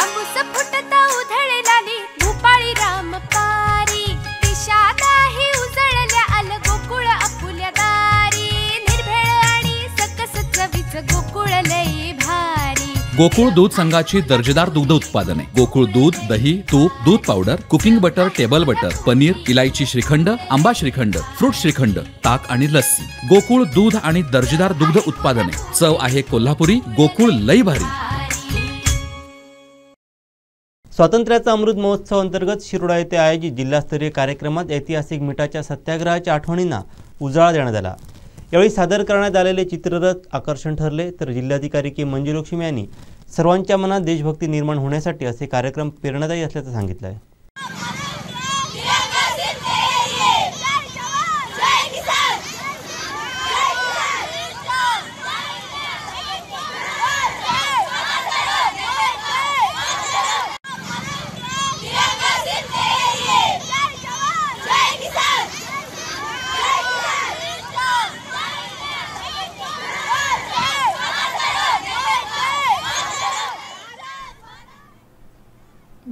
फुटता भूपाळी राम पारी. उजळल्या आल गोकुळ आपुल्या दारी. निर्भेळ आणि सकस चवीच गोकुळ लई भारी. गोकुळ दूध संघाची दर्जेदार दुग्ध उत्पादने. गोकुळ दूध दही तूप दूध powder cooking butter table butter paneer इलायची श्रीखंड आंबा श्रीखंड फ्रूट श्रीखंड ताक आणि लस्सी. गोकुळ दूध आणि दर्जेदार दुग्ध उत्पादने. चव आहे कोल्हापुरी गोकुळ लई भारी. स्वातंत्र्याचा अमृत महोत्सव अंतर्गत शिरोडा येथे आयोजित जिल्हास्तरीय कार्यक्रमात ऐतिहासिक मिठाच्या सत्याग्रहाच्या आठवणींना उजाळा देण्यात आला. यावेळी सादर करण्यात आलेले चित्ररथ आकर्षण ठरले तर जिल्हाधिकारी के. मंजुलक्ष्मी यांनी सर्वांच्या मनात देशभक्ती निर्माण होण्यासाठी असे कार्यक्रम प्रेरणादायी असल्याचं सांगितलं आहे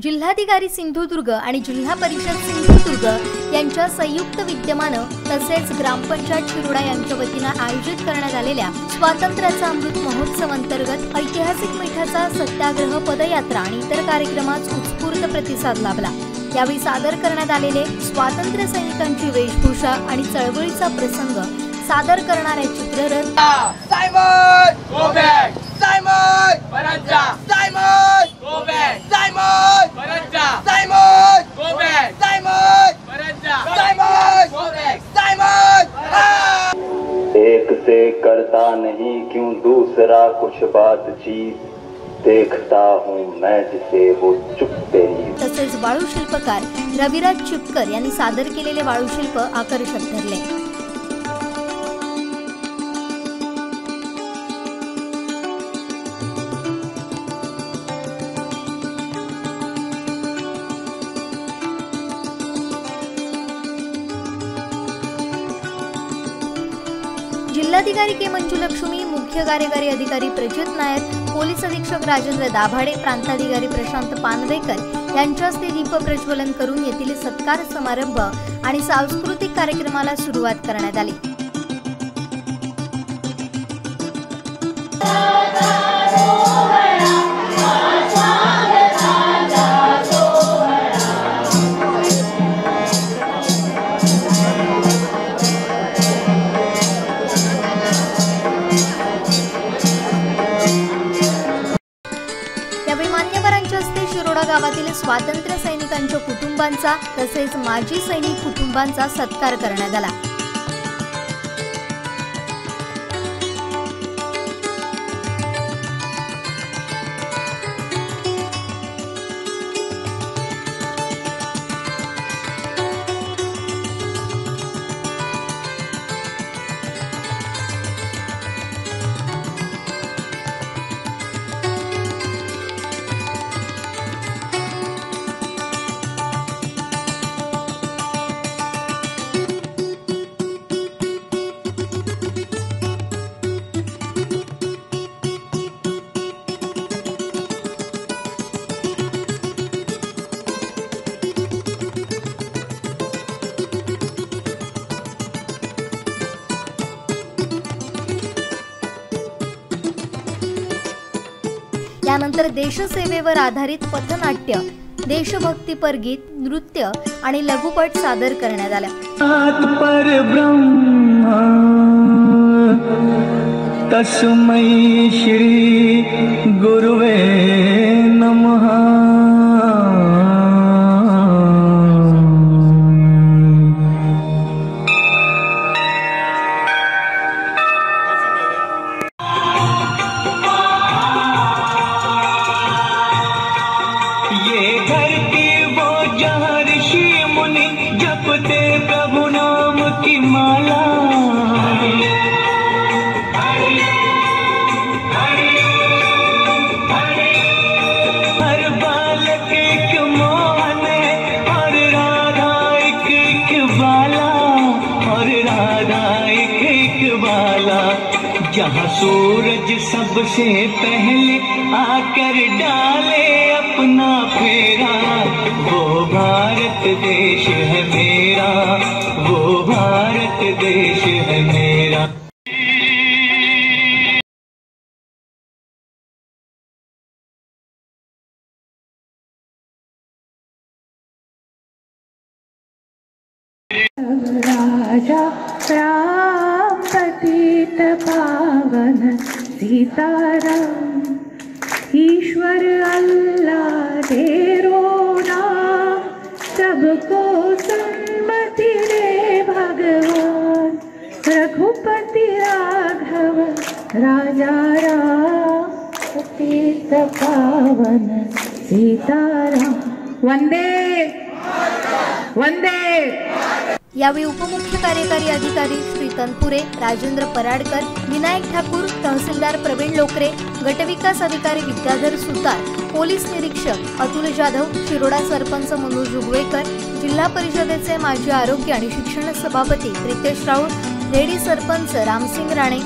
जिल्हाधिकारी सिंधुदुर्ग आणि जिल्हा परिषद सिंधुदुर्ग यांच्या संयुक्त विद्यमानं तसेच ग्रामपंचायत शिरोडा यांच्या वतीनं आयोजित करण्यात आलेल्या स्वातंत्र्याचा अमृत महोत्सव अंतर्गत ऐतिहासिक मिठाचा सत्याग्रह पदयात्रा आणि इतर कार्यक्रमास उत्स्फूर्त प्रतिसाद लाभला. यावेळी सादर करण्यात आलेले स्वातंत्र्य सैनिकांची वेशभूषा आणि चळवळीचा प्रसंग सादर करणारे चित्ररथ Simon! Go back! एक से करता नहीं क्यों दूसरा कुछ बात चीज? देखता हूँ मैं जिसे वो चुप तसेच वाळू शिल्पकार रविराज चुपकर यांनी सादर केलेले वाळू शिल्प आकर्षक ठरले. जिल्हाधिकारी के मंजुलक्ष्मी मुख्य कार्यकारी अधिकारी प्रजित नायर पोलीस अधीक्षक राजेंद्र दाभाडे प्रांताधिकारी प्रशांत पानवेकर यांच्या हस्ते दीप प्रज्वलन करून येथील सत्कार समारंभ आणि सांस्कृतिक कार्यक्रमाला सुरुवात करण्यात आली. स्वातंत्र्य सैनिकांच्या कुटुंबांचा तसेच माजी सैनिक कुटुंबांचा सत्कार करण्यात आला. त्यानंतर देशसेवेवर आधारित पथनाट्य देशभक्तीपर गीत नृत्य आणि लघुपट सादर करण्यात आला. ब्रह्म तस्मै श्री गुरुवे नमः. जहाँ सूरज सबसे पहले आकर डाले अपना फेरा, वो भारत देश है मेरा, वो भारत देश है मेरा। राजा राम पतित पावन सीताराम ईश्वर अल्लाह तेरो नाम सबको सम्मति रे भगवान। रघुपति राघव राजा राम पतित पावन सीताराम। वंदे। वंदे। यावेळी उपमुख्य कार्यकारी अधिकारी तनपुरे राजेंद्र पराडकर विनायक ठाकूर तहसीलदार प्रवीण लोकरे गटविकास अधिकारी विद्याधर सुतार पोलीस निरीक्षक अतुल जाधव शिरोडा सरपंच मनोज जुगवेकर जिल्हा परिषदेचे माजी आरोग्य आणि शिक्षण सभापती प्रितेश राऊत रेडी सरपंच रामसिंग राणे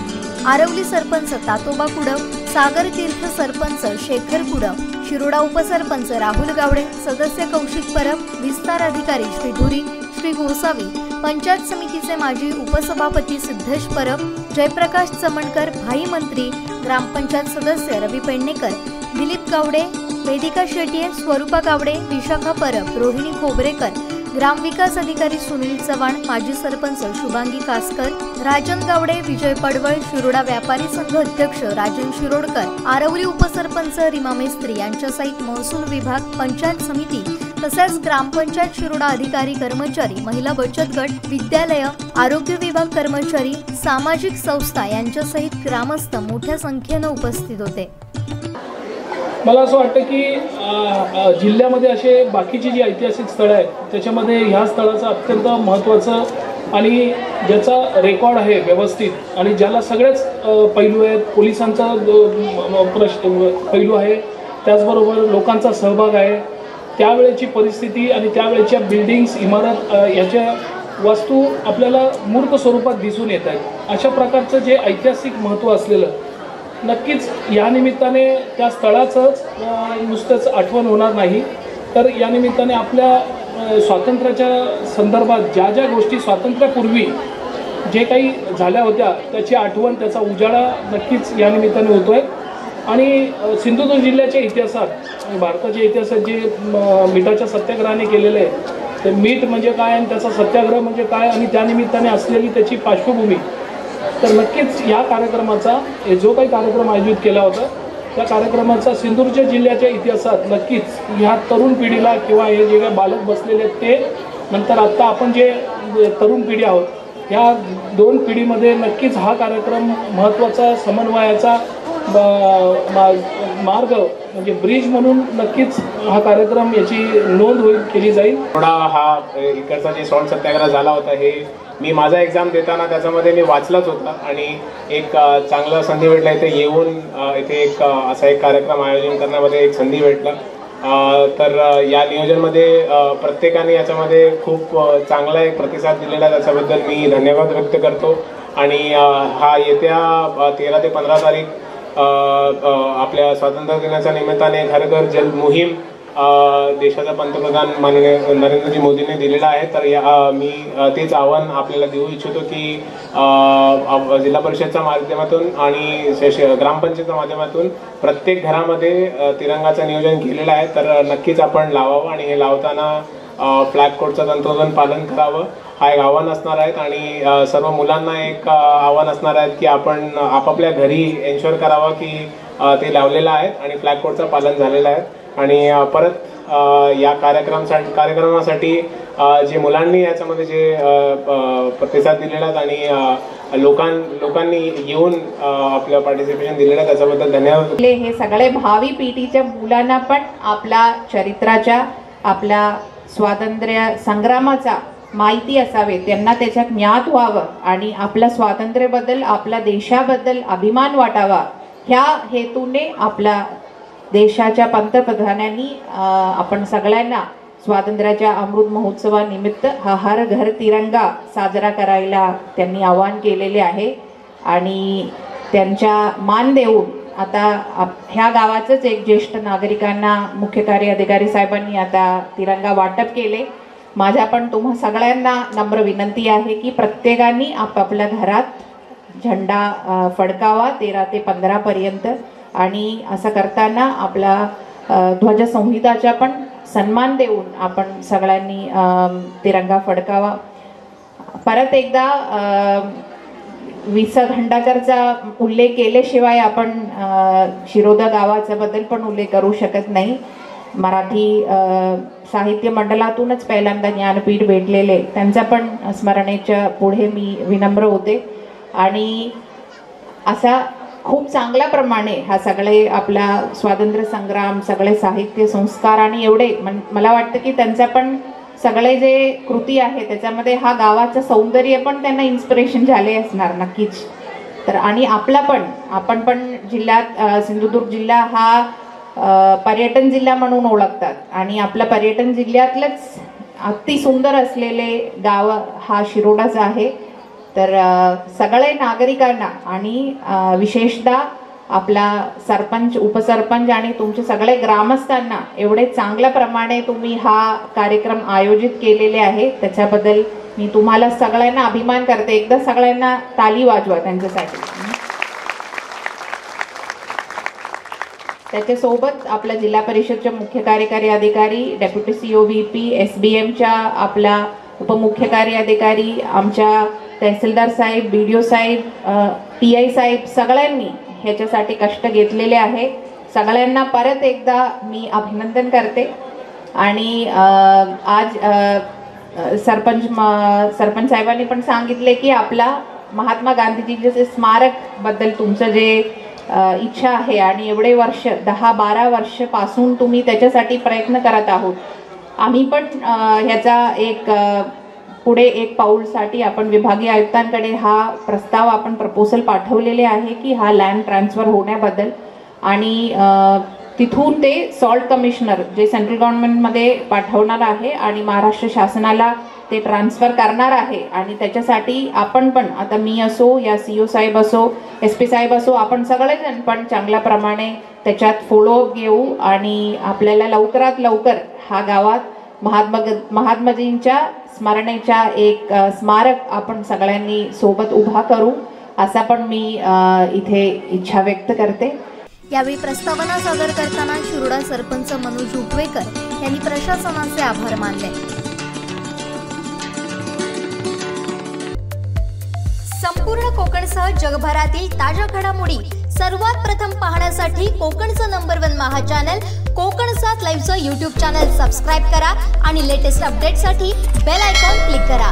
आरवली सरपंच तातोबा कुडव सागर तीर्थ सरपंच शेखर कुडव शिरोडा उपसरपंच राहुल गावडे सदस्य कौशिक परब विस्तार अधिकारी श्री धुरी श्री गोसावी पंचायत समितीचे माजी उपसभापती सिद्धेश परब जयप्रकाश चमणकर भाई मंत्री ग्रामपंचायत सदस्य रवी पेडणेकर दिलीप गावडे वेदिका शेट्ये स्वरूपा गावडे विशाखा परब रोहिणी खोबरेकर ग्रामविकास अधिकारी सुनील चव्हाण माजी सरपंच शुभांगी कासकर राजन गावडे विजय पडवळ शिरोडा व्यापारी संघ अध्यक्ष राजन शिरोडकर आरवली उपसरपंच रिमा मेस्त्री यांच्यासहित महसूल विभाग पंचायत समिती तसेच ग्रामपंचायत शिरोडा अधिकारी कर्मचारी महिला बचत गट विद्यालय आरोग्य विभाग कर्मचारी सामाजिक संस्था यांच्यासहित ग्रामस्थ मोठ्या संख्येनं उपस्थित होते. मला असं वाटतं की जिल्ह्यामध्ये असे बाकीची जी ऐतिहासिक स्थळं आहेत त्याच्यामध्ये ह्या स्थळाचं अत्यंत महत्त्वाचं आणि ज्याचा रेकॉर्ड आहे व्यवस्थित आणि ज्याला सगळेच पैलू आहेत पोलिसांचा प्रश्न प्रश पैलू आहे त्याचबरोबर लोकांचा सहभाग आहे त्यावेळेची परिस्थिती आणि त्यावेळेच्या बिल्डिंग्स इमारत याच्या वास्तू आपल्याला मूर्त स्वरूपात दिसून येत आहेत. अशा प्रकारचं जे ऐतिहासिक महत्त्व असलेलं नक्कीच या निमित्ताने त्या स्थळाचंच नुसतंच आठवण होणार नाही. तर या निमित्ताने आपल्या स्वातंत्र्याच्या संदर्भात ज्या ज्या गोष्टी स्वातंत्र्यापूर्वी जे काही झाल्या होत्या त्याची आठवण त्याचा उजाळा नक्कीच या निमित्ताने होतो आहे आणि सिंधुदुर्ग जिल्ह्याच्या इतिहासात भारताच्या इतिहासात जे मिठाच्या सत्याग्रहाने केलेलं आहे ते मीठ म्हणजे काय आणि त्याचा सत्याग्रह म्हणजे काय आणि त्यानिमित्ताने असलेली त्याची पार्श्वभूमी. तर नक्कीच या कार्यक्रमाचा जो काही कार्यक्रम आयोजित केला होता त्या कार्यक्रमाचा सिंधुदुर्ग जिल्ह्याच्या इतिहासात नक्कीच ह्या तरुण पिढीला किंवा हे जे काही बालक बसलेले आहेत ते नंतर आत्ता आपण जे तरुण पिढी आहोत ह्या दोन पिढीमध्ये नक्कीच हा कार्यक्रम महत्त्वाचा समन्वयाचा मार्ग म्हणजे ब्रिज म्हणून नक्कीच हा कार्यक्रम याची नोंद होईल केली जाईल. थोडा हा इकडचा जे सॉल्ट सत्याग्रह झाला होता हे मी माझा एक्झाम देताना त्याच्यामध्ये मी वाचलाच होता आणि एक चांगला संधी भेटला. इथे येऊन इथे एक असा एक कार्यक्रम आयोजन करण्यामध्ये एक संधी भेटला. तर या नियोजनमध्ये प्रत्येकाने याच्यामध्ये खूप चांगला एक प्रतिसाद दिलेला आहे. त्याच्याबद्दल मी धन्यवाद व्यक्त करतो. आणि हा येत्या तेरा ते पंधरा तारीख आपल्या स्वातंत्र्य दिनाच्या निमित्ताने घर घर जल मोहीम देशाचा पंतप्रधान माननीय नरेंद्रजी मोदींनी दिलेला आहे. तर या मी तेच आव्हान आपल्याला देऊ इच्छितो की जिल्हा परिषदच्या माध्यमातून आणि श- ग्रामपंचायतच्या माध्यमातून प्रत्येक घरामध्ये तिरंगाचं नियोजन केलेलं आहे. तर नक्कीच आपण लावावं आणि हे लावताना फ्लॅग कोडचं तंत्रज्ञान पालन करावं. हा एक आव्हान असणार आहेत आणि सर्व मुलांना एक आव्हान असणार आहेत की आपण आपापल्या घरी एन्शुअर करावं की ते लावलेलं आहेत आणि फ्लॅग कोडचं पालन झालेलं आहे. आणि परत या कार्यक्रमासाठी कार्यक्रमासाठी जे मुलांनी याच्यामध्ये जे प्रतिसाद दिलेला आणि लोकां लोकांनी येऊन आपलं पार्टिसिपेशन दिलेलं त्याच्याबद्दल धन्यवाद. हे सगळे भावी पिढीच्या मुलांना पण आपला चरित्राच्या आपल्या स्वातंत्र्य संग्रामाचा माहिती असावे त्यांना त्याच्यात ज्ञात व्हावं आणि आपल्या स्वातंत्र्याबद्दल आपल्या देशाबद्दल अभिमान वाटावा. ह्या हेतूने आपला देशाच्या पंतप्रधानांनी आपण सगळ्यांना स्वातंत्र्याच्या अमृत महोत्सवानिमित्त हा हर घर तिरंगा साजरा करायला त्यांनी आवाहन केलेले आहे. आणि त्यांच्या मान देऊन आता आप- ह्या गावाचंच एक ज्येष्ठ नागरिकांना मुख्य कार्य अधिकारी साहेबांनी आता तिरंगा वाटप केले. माझ्या पण तुम्हा सगळ्यांना नम्र विनंती आहे की प्रत्येकाने आपापल्या घरात झेंडा फडकावा तेरा ते पंधरापर्यंत आणि असं करताना आपला ध्वजसंहिताचा पण सन्मान देऊन आपण सगळ्यांनी तिरंगा फडकावा. परत एकदा वि स खंडाकरचा उल्लेख केल्याशिवाय आपण शिरोदा गावाचा बद्दल पण उल्लेख करू शकत नाही. मराठी साहित्य मंडळातूनच पहिल्यांदा ज्ञानपीठ भेटलेले. त्यांचा पण स्मरणेच्या पुढे मी विनम्र होते. आणि असा खूप चांगल्या प्रमाणे हा सगळे आपला स्वातंत्र्य संग्राम सगळे साहित्य संस्कार आणि एवढे मन- मला वाटतं की त्यांचा पण सगळे जे कृती आहे त्याच्यामध्ये हा गावाचं सौंदर्य पण त्यांना इन्स्पिरेशन झाले असणार नक्कीच. तर आणि आपला पण आपण पण जिल्ह्यात सिंधुदुर्ग जिल्हा हा पर्यटन जिल्हा म्हणून ओळखतात. आणि आपल्या पर्यटन जिल्ह्यातलंच अति सुंदर असलेले गाव हा शिरोडाचा आहे तर सगळे नागरिकांना आणि विशेषतः आपला सरपंच उपसरपंच आणि तुमचे सगळे ग्रामस्थांना एवढे चांगल्या प्रमाणे तुम्ही हा कार्यक्रम आयोजित केलेले आहे. त्याच्याबद्दल मी तुम्हाला सगळ्यांना अभिमान करते. एकदा सगळ्यांना ताली वाजवा त्यांच्यासाठी. त्याच्यासोबत आपल्या जिल्हा परिषदचे मुख्य कार्यकारी अधिकारी deputy CO V P S B एमच्या आपला उपमुख्य कार्य अधिकारी आमच्या तहसीलदार साहेब बी डी ओ साहेब पी आय साहेब सगळ्यांनी ह्याच्यासाठी कष्ट घेतलेले आहे. सगळ्यांना परत एकदा मी अभिनंदन करते. आणि आज सरपंच म- सरपंच साहेबांनी पण सांगितले की आपला महात्मा गांधीजींचे जे स्मारकबद्दल तुमचं जे इच्छा आहे आणि एवढे वर्ष दहा बारा वर्षपासून तुम्ही त्याच्यासाठी प्रयत्न करत आहोत. आम्ही पण ह्याचा एक पुढे एक पाऊलसाठी आपण विभागीय आयुक्तांकडे हा प्रस्ताव आपण प्रपोजल पाठवलेले आहे की हा लँड ट्रान्सफर होण्याबद्दल. आणि तिथून ते सॉल्ट कमिशनर जे सेंट्रल गव्हर्नमेंटमध्ये पाठवणार आहे आणि महाराष्ट्र शासनाला ते ट्रान्सफर करणार आहे आणि त्याच्यासाठी आपण पण आता मी असो या सी ओ साहेब असो एस पी साहेब असो आपण सगळेजण पण चांगल्याप्रमाणे त्याच्यात फॉलोअप घेऊ आणि आपल्याला लवकरात लवकर हा गावात महात्मा महात्माजींच्या स्मरणेच्या एक स्मारक आपण सगळ्यांनी सोबत उभा करू असा पण मी इथे इच्छा व्यक्त करते. यावेळी प्रस्तावना सादर करताना शिरोडा सरपंच मनोज उपवेकर यांनी प्रशासनाचे आभार मानले. संपूर्ण कोकणसह जगभरातील ताज्या घडामोडी सर्वात प्रथम पाहण्यासाठी कोकणचं नंबर वन महा चॅनल कोकण सात लाईव्हचं यूट्यूब चॅनल सबस्क्राईब करा आणि लेटेस्ट अपडेटसाठी बेल आयकॉन क्लिक करा.